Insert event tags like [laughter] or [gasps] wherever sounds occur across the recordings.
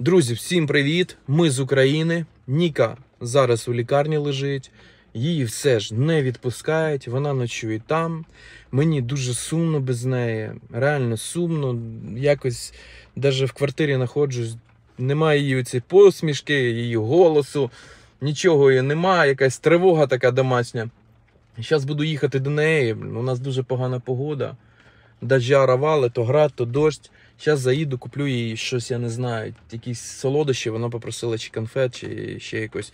Друзі, всім привіт! Ми з України. Ніка зараз у лікарні лежить. Її все ж не відпускають. Вона ночує там. Мені дуже сумно без неї. Реально сумно. Якось навіть в квартирі знаходжусь. Немає її цієї посмішки, її голосу. Нічого її немає. Якась тривога така домашня. Зараз буду їхати до неї. У нас дуже погана погода. Дождя вали, то град, то дощ. Зараз заїду, куплю їй щось, я не знаю, якісь солодощі. Вона попросила чи конфет, чи ще якось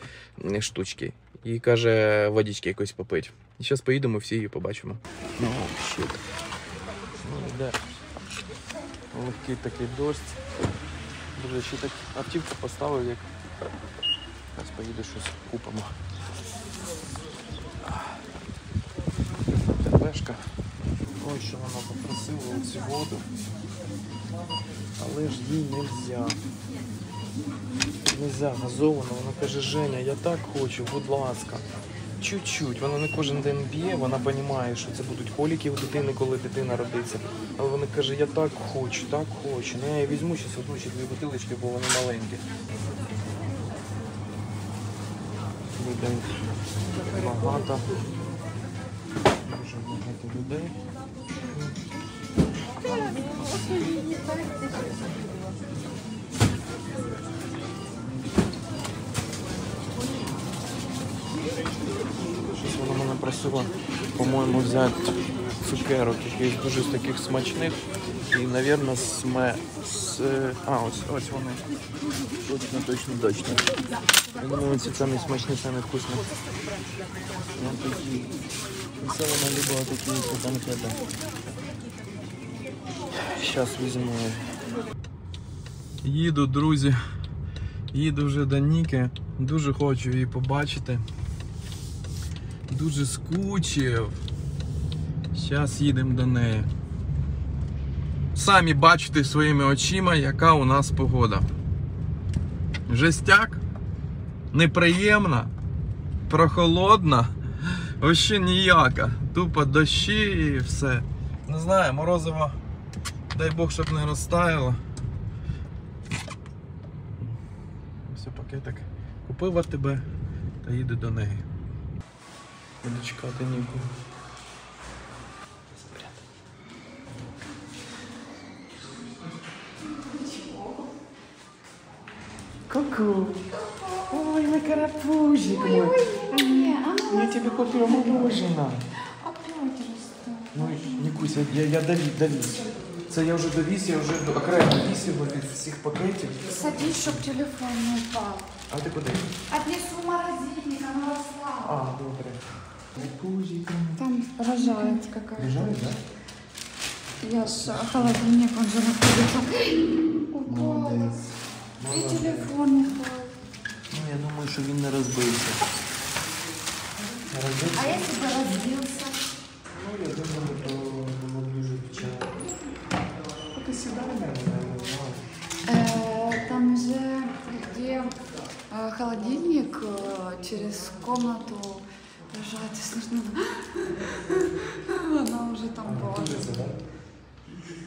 штучки. І каже, водички якось попить. І зараз поїдемо, всі її побачимо. Ну, щит. Ну. Легкий такий дощ. Дуже ще так автівку поставив, як. Зараз поїду щось купимо. Ой, що вона попросила оцю воду. Але ж їй нельзя. Нельзя газовано. Вона каже, Женя, я так хочу, будь ласка. Чуть-чуть. Вона не кожен день б'є, вона розуміє, що це будуть коліки у дитини, коли дитина родиться. Але вона каже, я так хочу, так хочу. Ну я їй візьму зараз одну чи дві бутилочки, бо вони маленькі. Людей багато. Щось вона мене просила, по-моєму, взяти цукерок якихось дуже з таких смачних. І, мабуть, сме... З... А, ось, ось вони. Точно, точно, точно. Я думаю, ці самі смачні, самі вкусні. Такі. Це вона любила такі конфети. Зараз візьму. Їду, друзі. Їду вже до Ніки. Дуже хочу її побачити. Дуже скучив. Зараз їдемо до неї. Самі бачите своїми очима, яка у нас погода. Жестяк, неприємна, прохолодна, вообще ніяка. Тупо дощі і все. Не знаю, морозиво, дай Бог, щоб не розтаяло. Ось пакетик. Купив от тебе та їду до неї. Буду чекати Ніку. Ку-ку. Ой, мой карапузик мой. Не, а ну Я тебе купила мороженое. опять расту. Ну, Нікуся, я, я довіз, довіз. Це я вже довіз, я вже окремо довіз його від всіх пакетів. Садись, чтоб телефон не упал. А ти куди? Отнесу в морозильник, оно росла. А, добре. Пузик. Там рожает какая-то. Лежать, так? Я ж холодильник, он же находится. [gasps] Упала. Молодець. И Молодець. телефон не хватит. Ну, я думаю, що він не розбився. Не розбився? А если бы разбился? Ну, я думаю, то Поки сідай, не знаю. Э, Там же, где э, холодильник э, через комнату лежать, слышно. Она уже там была. Дуже да?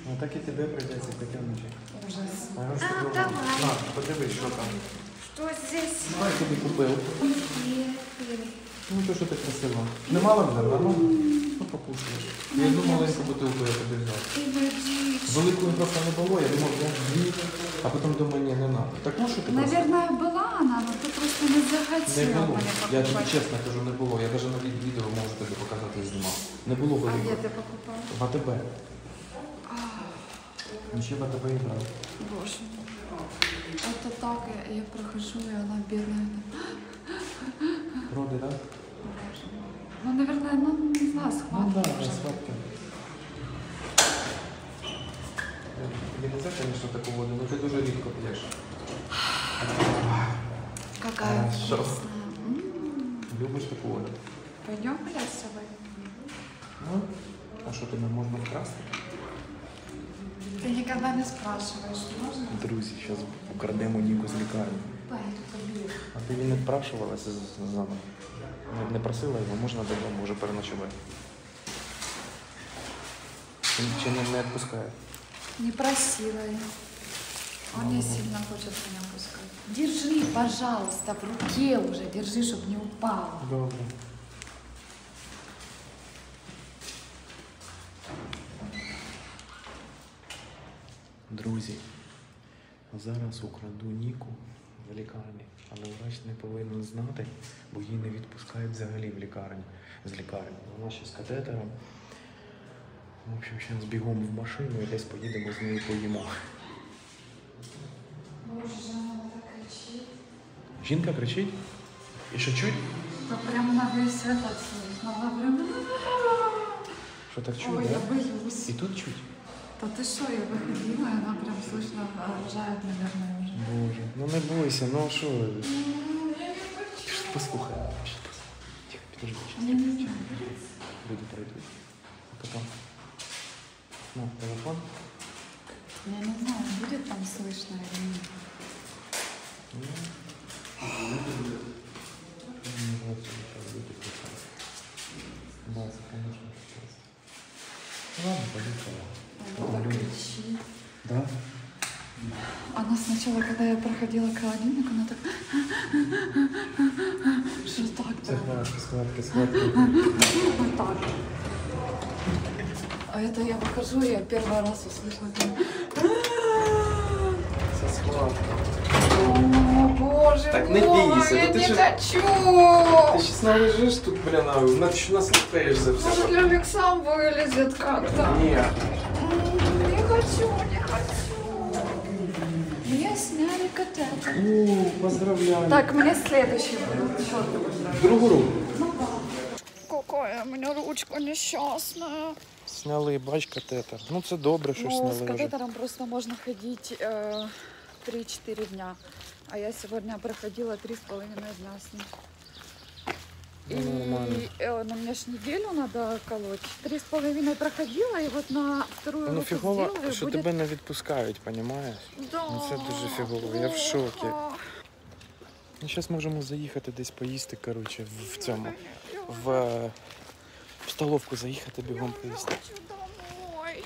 Ну так і тебе прийдеться потягнути. Ужас. А, я ж А, тобі- давай. На, подивись, що там. Что здесь? Ну, я тобі купив. Конфеты. Ну, то, що ти просила. Не мало вже, да? Ну, ну покушаєш. Я думав, маленьку бутилку я тобі взяв. И водичка. Великої просто не було, я думав, я дві, а потім думаю, ні, не надо. Так ну що ти просила? Наверное, была она, но ты просто не Не захотела було. мне Я тобі покупать. чесно кажу, не було. Я навіть на від- відео можу тобі показати, знімав. Не було А где великої. ты покупал? В АТБ. Ну, ще в АТБ і брав. Боже. Это так, я, я прохожу, и она бедная. Роди, так? Боже. Ну, наверное, ну, не знаю, Ну схватка. да, может. сладко. Тобі не це, звісно, таку воду, але ти дуже рідко п'єш. Какая Хорошо. вкусная. М, Любиш таку воду. Пойдем гулять с собой? Ну, а що тебе можна вкрасти? Ты никогда не спрашиваешь, можно? Друзі, зараз украдемо Ніку з лікарні. Пойду. А ти не впрашувалася з з нами? Не, просила його, можна додому вже переночувати. Чи, чи не, не відпускає? Не просила я. Он не сильно хочет меня Держи, пожалуйста, в руке уже, держи, чтобы не упал. Добре. Друзі, зараз украду Ніку в лікарні, але врач не повинен знати, бо її не відпускають взагалі в лікарню з лікарні. Вона ще з катетером. В общем, зараз бігом в машину і десь поїдемо з нею поїмо. Боже, она так кричит. Жінка кричить? І що чуть? Да прям на весь этот слышно. Она прям... Що так чуть, Ой, да? я боюсь. І тут чуть? Да ты что, я выходила, и она прям слышно рожает, наверное, уже. Боже, ну не бойся, ну а що? ви? М, Я не хочу. Пішли, Послухай. Пішли, послухай. Тихо, підожди. щас. Я не знаю. Люди пройдуть. А потом. На, телефон. Я не знаю, будет там слышно или нет. Ну, люди. Ну, вот, сейчас люди писать. Да, это, конечно, сейчас. Ладно, поехала. Она так Люди. кричит. Да? Она сначала, когда я проходила к холодильнику, она так... Что так Це прям? схватки, схватки, схватки. Вот так. А это я выхожу, и я первый раз услышала прям... Це схватка. О, боже Так не мой, бейся, я ну ты не чё- хочу! Ти щас лежиш тут, блін, а на що наслухаєш за все. Может, Лёвик сам вылезет как-то? Ні. М, Не хочу, не хочу. Сняли поздравляю. Так, мне следующий будет. Другу руку. Какая у меня ручка несчастная. Сняли, бач, катетер. Ну це добре, що Ну, с сняли З катетером просто можна ходити е, 3-4 дня. А я сьогодні проходила 3,5 дня з ним. И Ну, э, ну, мне ж неделю надо колоть. Три с половиной проходила, и вот на вторую Ну руку фігово, сделаю, що будет... тебе не відпускають, понімаєш? Да, Ну, це дуже фігово, я в шокі. Ну, зараз можемо заїхати десь поїсти, коротше, в- в цьому. В, е, в столовку заїхати бігом я поїсти. хочу домой.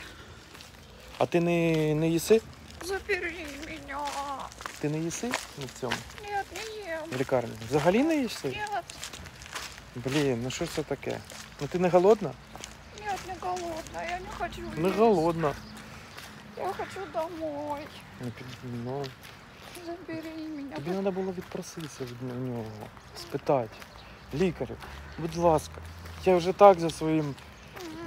А ти не, не їси? Забери меня. Ти не їси ну, в цьому Нет, не ем. в лікарні? Взагалі не їси? Нет, Блін, ну що це таке? Ну ти не голодна? нет, не голодная. Я не хочу. Не есть. голодна. Я хочу домой. Ну, під- ну, Забери меня. тобі треба було відпроситися від нього, спитати. Лікарю, будь ласка, я вже так за своїм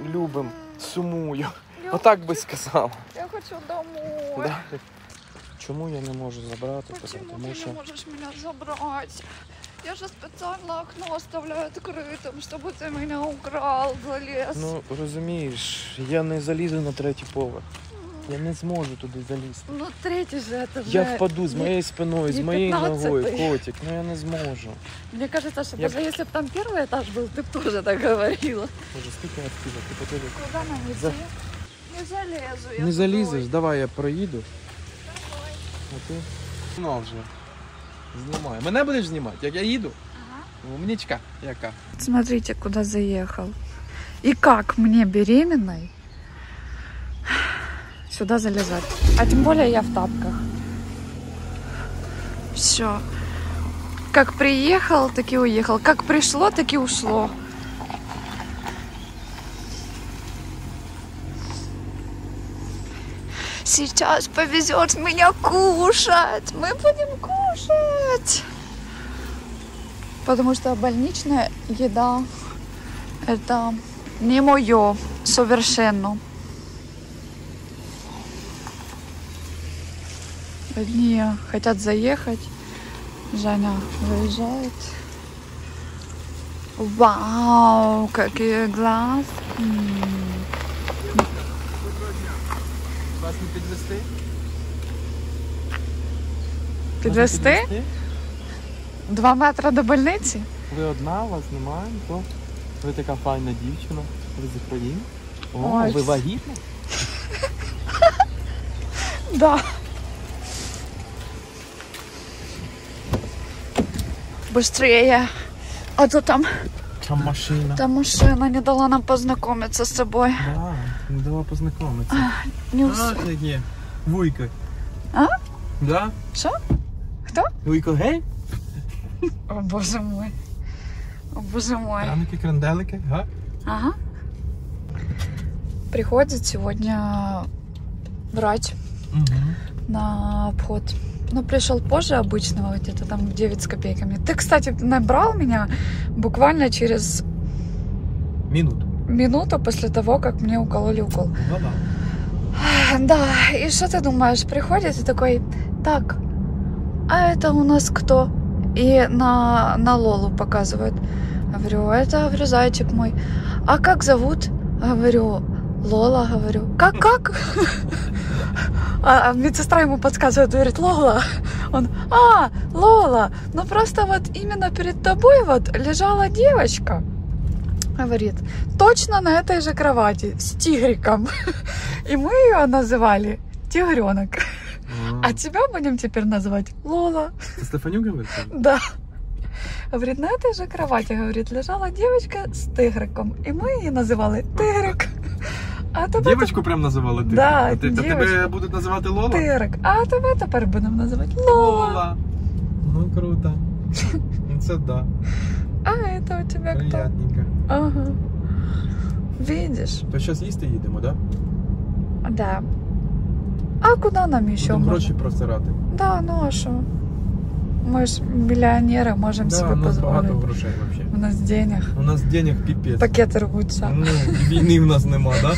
любим сумую. Я Отак хочу- би сказав. Я хочу домой. Да? Чому я не можу забрати тебе? Почему Тому ты що не можешь меня забрать? Я же специально окно оставляю открытым, чтобы ты меня украл, залез. ну розумієш, я не залізу на третій поверх. Я не зможу туди залізти. Ну, третий же это Я же- впаду з не- моєю спиною, з не моєю 15-й. ногою, котик. Ну я не зможу. Мне кажется, что Я- даже если бы там первый этаж был, ты бы тоже так говорила. Боже, скільки я встигла? Ти подивись. Куда нам идти? За- Не залезу я Не залізеш, тудой. давай я проїду. Давай. А ти? Ну вже. Знімай. Мене будеш знімати, як я їду? Ага. Умнічка, яка. Смотрите, куда заехал. И как мне беременной сюда залезать? А тем более я в тапках. Все. Как приехал, так и уехал. Как пришло, так и ушло. Сейчас повезет меня кушать. Мы будем кушать. Потому что больничная еда это не мое совершенно. Одни хотят заехать. Женя выезжает. Вау, какие глазки. Вас не підвести? Два метри до больниці? Ви одна, вас немає, то ви така файна дівчина. Ви з України? О, Ой. ви вагітна? [laughs] Да. Быстрее. А то там, Там машина. там машина не дала нам познакомиться с собой. Да, не дала познайомитися. Не ус... це є. Вуйка. А? Да? Що? Кто? Вуйко гей? О, боже мой. О, боже мой. Краники, кренделики, га? Ага. Приходит сегодня врач Угу. на обход. Ну, пришел позже обычного, где-то там в 9 с копейками. Ты, кстати, набрал меня буквально через Минуту. минуту после того, как мне укололи укол. Ну да. Да, и что ты думаешь? Приходит и такой, так, а это у нас кто? И на, на Лолу показывает. Говорю, это, говорю, зайчик мой. А как зовут? Говорю, Лола, говорю. Как, как? А а медсестра ему подсказывает, говорит, Лола. Он, а, Лола, ну просто вот именно перед тобой вот лежала девочка. Говорит, точно на этой же кровати с тигриком. И мы ее называли Тигренок. А тебя будем теперь называть Лола. Це Стефанюк говорить? [laughs] Да. Говорит, на этой же кровати, говорит, лежала девочка с тигриком. И мы ее называли Тигрик. А тебе Дівочку прям називали ти? Да, а ти, а тебе дівочку. будуть називати Лола? Тигрик. А тебе тепер будемо називати Лола. Лола. Ну круто. [laughs] Ну, Це да. А это у тебя кто? Приятненько. Ага. Видишь? То зараз їсти їдемо, да? Да. А куда нам Будемо можно? гроші просирати. Да, ну а що? Ми ж мільйонери, можемо Да, собі у нас багато грошей взагалі. У нас денег. У нас денег піпець. Пакети рвуться. Ну, війни в нас нема, да?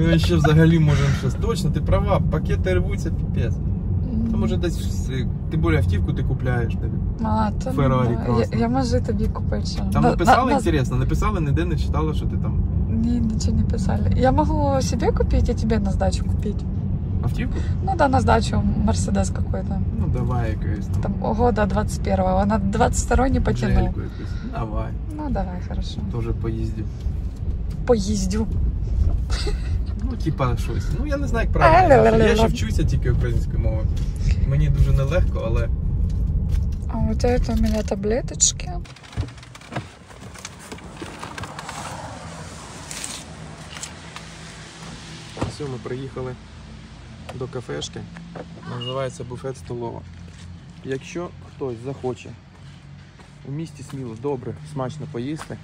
Ми ще взагалі можемо щось. Точно, ти права, пакети рвуться, піпець. Та може десь, е, тим більше автівку ти купляєш. тобі. А, то Феррарі да. класно. я, я можу тобі купити. Що. Там На- написали на- інтересно, написали, ніде не читала, що ти там. Ні, нічого не писали. Я можу себе купить и тебе на сдачу купить. Автівку? Ну да, на сдачу Мерседес какой-то. Ну давай якоюсь там. Там года 21-го. Она 22 не потянул. Жельку якусь. Давай, Ну давай, хорошо. теж поїздів. Поїздю. Ну, типа щось. Ну я не знаю, як правильно. Я ще вчуся тільки українською мовою. Мені дуже нелегко, але А вот это у меня таблеточки. Все, ми приїхали До кафешки. Називається буфет столова. Якщо хтось захоче у місті сміло добре, смачно поїсти,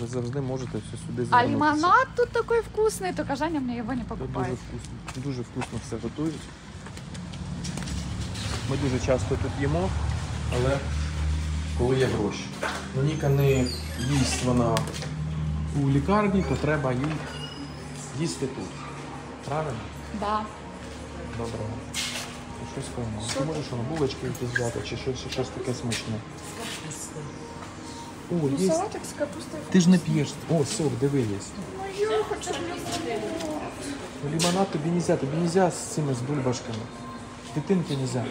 ви завжди можете все сюди А звернутися. лимонад тут такой вкусный, только Женя мне его не Тут дуже покупает. вкусно, дуже вкусно все готують. Ми дуже часто тут їмо, але коли є гроші. Ніка не їсть вона у лікарні, то треба їй їсти тут. Правильно? Да. Доброго. Щось поймемо. Ти можеш воно булочки якісь взяти чи щось, щось таке смачне. О, Ну, є. салатик с капустой. Ти ж не п'єш. О, сок, диви є. Ну, я хочу Ну, Лимонад тобі нельзя, тобі нельзя з цими з бульбашками. Дитинки нельзя.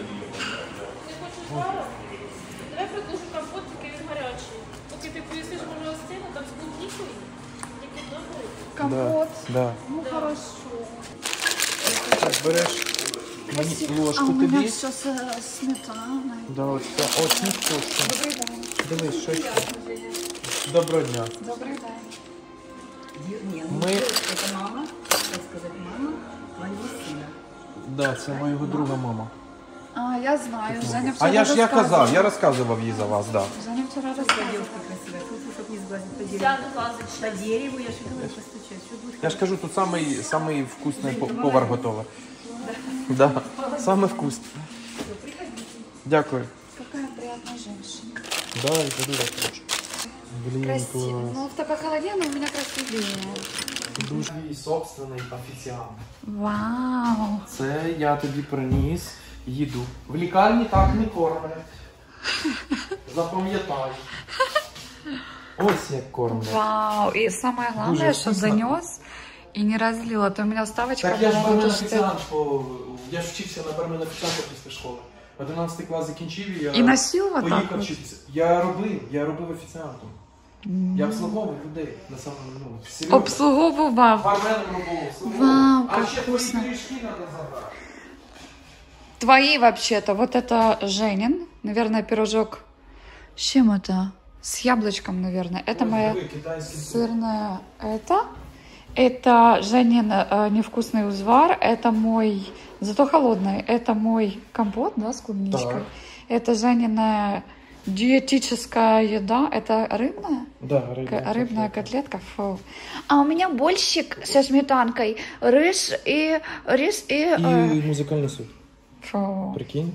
Давай предложу компот, тільки він гарячий. Поки ти поїсиш, може остину, там з клубнікою. Тільки добре. компот. Да, да. Ну хорошо. Так, береш мені А у тобі. все с э. Да, от, це. От ніхто. Добрий день. Дивись, що ще. Доброго дня. Добрий день. Ми- це мама, так сказати, мама твоего сина. Да, це моєго друга мама. А, я знаю. Женя А вчора я ж я казав, я розказував їй за вас, да. Женя вчора розказувала. не по Я дереву. лазить. По дереву я же говорю, постучать. Я ж кажу, тут самий, самий вкусний повар готовий. Да, саме вкусне. Дякую. Какая приятная женщина. Да, это хорошо. Блін, Красиво. клас. Ну, в тебе холодильник, у меня красивее. Дуже Мій собственний офіціант. Вау. Це я тобі приніс їду. В лікарні так не кормлять. Запам'ятай. Ось як кормлять. Вау. И самое главное, Дуже что вкусно. занес и не разлил. А то у меня ставочка Так я ж была, бармен то, что- офіціант, по... я ж вчився на бармен офіціанта після школи. 11 клас закінчив і я И носил вот так поїхав вот? вчитися. Я робив, я робив офіціантом. Я обслуговував людей на самому ну, серйозно. Обслуговував. Барменом робив, обслуговував. Вау, а как ще вкусно. твої пиріжки треба забрати. Твои вообще-то. Вот это Женин. Наверное, пирожок. С чем это? С яблочком, наверное. Это Ось, моя диви, китайський суп. сырная. Это. Это Женин э, невкусный узвар. Это мой... Зато холодный. Это мой компот, да, с клубничкой. Так. Это Женина диетическая еда. Это рыбная? Да, К- Рыбная котлетка. Фу. А у меня борщик со сметанкой. Рис и... Рис и... э, І музикальний суд. фу. Прикинь.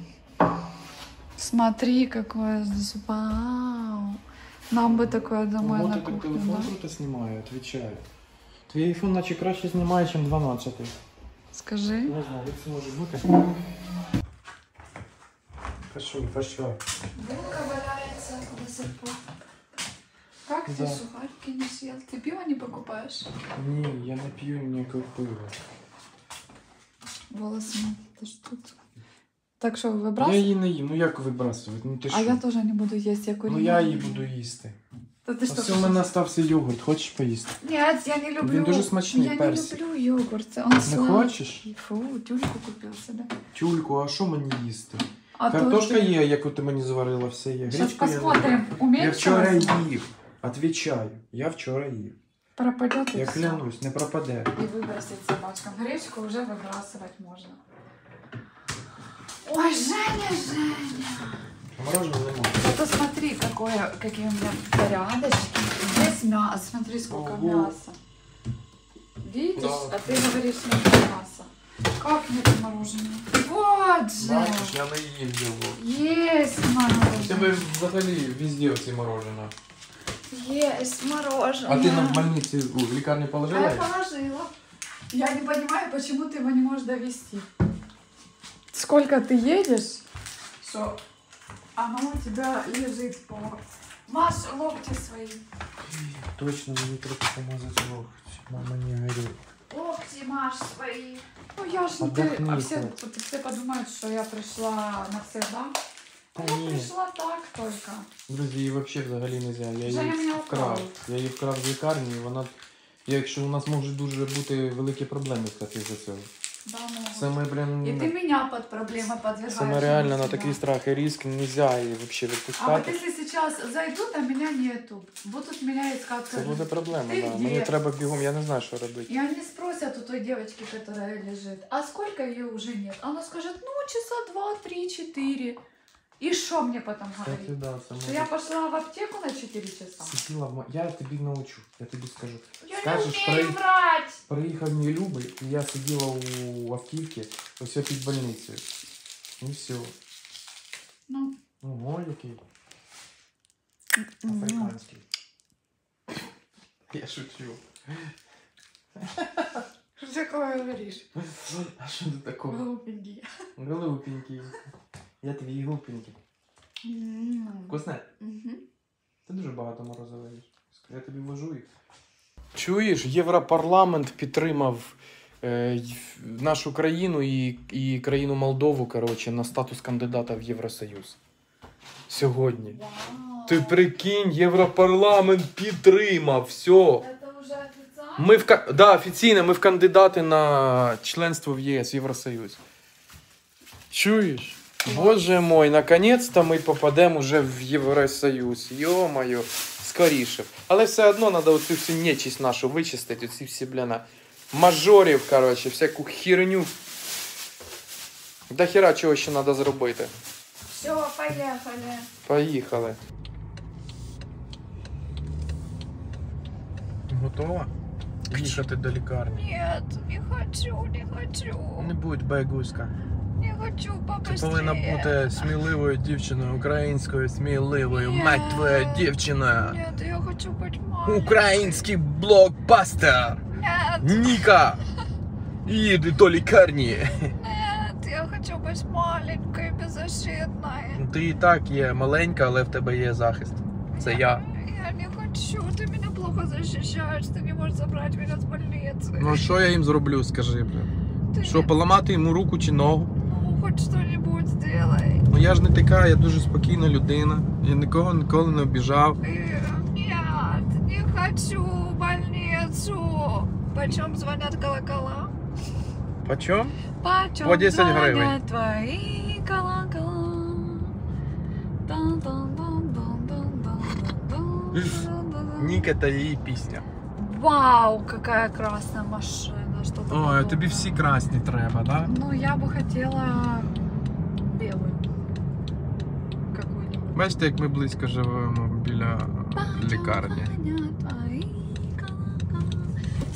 Смотри, какое здесь. Вау. Нам бы такое домой Вот на этот кухню, телефон да? круто знімає, відповідаю. Твій айфон наче краще знімає, ніж 12. Скажи. Не знаю, як це може бути. Пошли, пошли. Булка валяется до сих пор. Как Да. ты сухарики не съел? Ты пиво не покупаешь? Ні, я не п'ю ніякого пива. Волосы ты ж тут. Так что Я выбрасывай? її не їм, ну як вибрасувати? Ну ти А що? я тоже не буду есть, я курю. Ну я її буду їсти. Да ты А что? все, у мене стався йогурт, хочеш поїсти? Нет, я не люблю. Він дуже смачний, Я персик. не люблю йогурт. Он Не сладкий. хочеш? Фу, тюльку купил себе. Тюльку, а що мені їсти? А то Картошка ты- є, яку ти мені зварила, все є. Сейчас Гречку я не посмотрим, люблю. Я умеешь вчора їв. Отвічаю, я вчора їв. Пропадет и Я всё. клянусь, не пропаде. И выбросить собачкам. Гречку уже выбрасывать можно. Ой, Женя, Женя. Мороженого немає. Зато смотри, какое, какие у меня порядочки. Здесь мясо. Смотри, сколько Ого. мяса. Видишь? Да. А ты говоришь, нет мяса. Как нет мороженого? Вот же! Бачиш, я не їв його. Есть У мороженое. тебе взагалі везде оці мороженое. Есть мороженое. А ти на в больниці у в лікарні А положила? я їх? положила. Я не понимаю, почему ты его не можешь довести. Сколько ты едешь, что Оно у тебя лежит по... Маш, локти свои. Точно, мені треба помазати локті. Мама не горюй. Локти, Маш, свои. Ну я ж не ты. Отдохни, А все, Кать. вот все подумают, что я пришла навсегда. Та Я ні. пришла так только. Друзі, її взагалі взагалі не можна. Я її мене вкрав. Я її вкрав з лікарні, і вона. Якщо у нас можуть дуже бути великі проблеми кстати, з цього. Да, ну. Це ми, блін, И ты меня под проблемы подвергаешь. це ми реально на себя. такий страх і риск не можна її взагалі А вот відпускати. если сейчас зайдут, а меня нету, будут меня искать. Це каждый буде проблема, Ти да. де? Мені треба бігом, я не знаю, що робити. И они спросят у той девочки, которая лежит, а сколько ее уже нет? Она скажет, ну, часа два, три, четыре. И что мне потом Кстати. Да, что может... я пошла в аптеку на 4 часа? Сидела, в... я тебе научу, я тебе скажу. Я Скажешь, не умею про... врать! Проехал не Любы, и я сидела у Авкивки, у себя пить в больнице. И все. Ну. Ну, голики. М-м-м. Африканский. Я шучу. Что такое говоришь? А что ты такое? Голубенький. Голубенький. Я твій глупенький. М. Вкусне? Ти дуже багато морозива їш. Я тобі ввожу їх. Чуєш, Європарламент підтримав е, нашу країну і, і країну Молдову, коротше, на статус кандидата в Євросоюз. Сьогодні. Вау. Ти прикинь, Європарламент підтримав. Все. Ми в да, офіційно, ми в кандидати на членство в ЄС, Євросоюз. Чуєш? Боже мой, наконець-то ми попадемо вже в Євросоюз. Йо-моє, скоріше. Але все одно треба оцю всю нечість нашу вичистити, оці всі, бляна, мажорів, коротше, всяку херню. До хера чого ще треба зробити. Все, поехали. Поїхали. Готова? Їхати до лікарні. Нет, не хочу, не хочу. Не будь байгузька. Не хочу Ти побыстрее. повинна бути сміливою дівчиною, українською сміливою, Ні. мать твоя дівчина. Нет, я хочу быть маленькой. Український блокбастер. Нет, Ніка. Їди до лікарні. нет, я хочу быть маленькой, беззащитной. Ти і так є маленька, але в тебе є захист. Це я. Я не хочу, ты меня плохо защищаешь, ты не можешь забрать меня с больницы. Ну що я їм зроблю, скажи, бля. Ты Що, не- поламати йому руку чи ногу? хоч що-небудь зробай. Ну я ж не така, я дуже спокійна людина. Я нікого ніколи не обіжав. Ні, не хочу больницю. Почем звонят колокола? Почем? Почем По 10 гривень. твої колокола? Ніка, та її пісня. Вау, какая красная машина. Что Ой, а тобі всі красні треба, да? Ну, я бы хотела белую. Бачите, як ми близько живемо біля лікарні.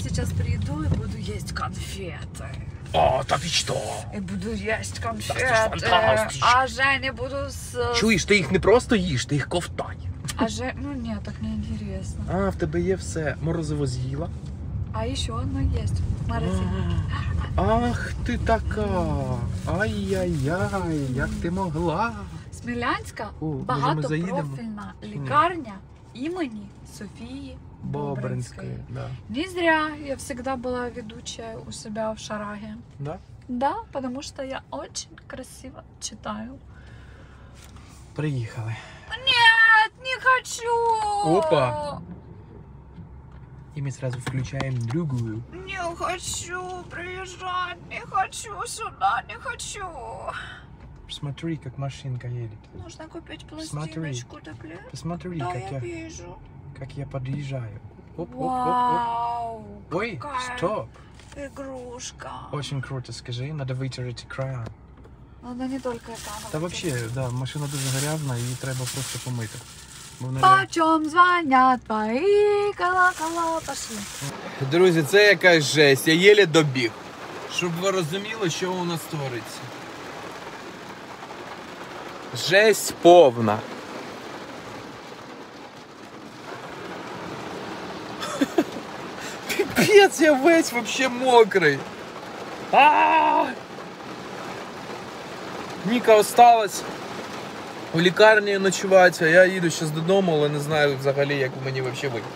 Сейчас приду и буду есть конфеты. О, та ти що? И буду есть ж конфеты. фантастично. А Женя буду с... Чуєш, ти їх не просто їш, ти їх ковтай. А Же... Ну нет, так неинтересно. А, в тебе є все. Морозиво з'їла. А еще одно есть. в морозильнике. Ах ти така. Ай-яй-яй, як ти могла. Смілянська О, може, ми багатопрофільна лікарня імені Софії Бобринської, да. Не зря я всегда была ведущая у себя в Шараге. Да? Да, потому что я очень красиво читаю. Приїхали. Нет, не хочу! Опа. І ми сразу включаємо другую. Не хочу приезжать, не хочу сюда, не хочу. Посмотри, как машинка едет. Нужно купить Смотри. пластиночку, так ли? Посмотри, Да, как я я, вижу. как я подъезжаю. Оп, оп, оп, оп. Вау, Ой, какая стоп. игрушка. Очень круто, скажи, надо витерти края. Она не только это. Та вообще, да, машина дуже грязна, її треба просто помити. Бо вона реально- Почем звонят твои колокола? Пошли. Друзі, це якась жесть, я єле добіг. Щоб ви розуміли, що у нас твориться. Жесть повна. Пипец, я весь вообще мокрий. А! Ніка осталась у лікарні ночувати, а я їду зараз додому, але не знаю взагалі, як мені взагалі вийти.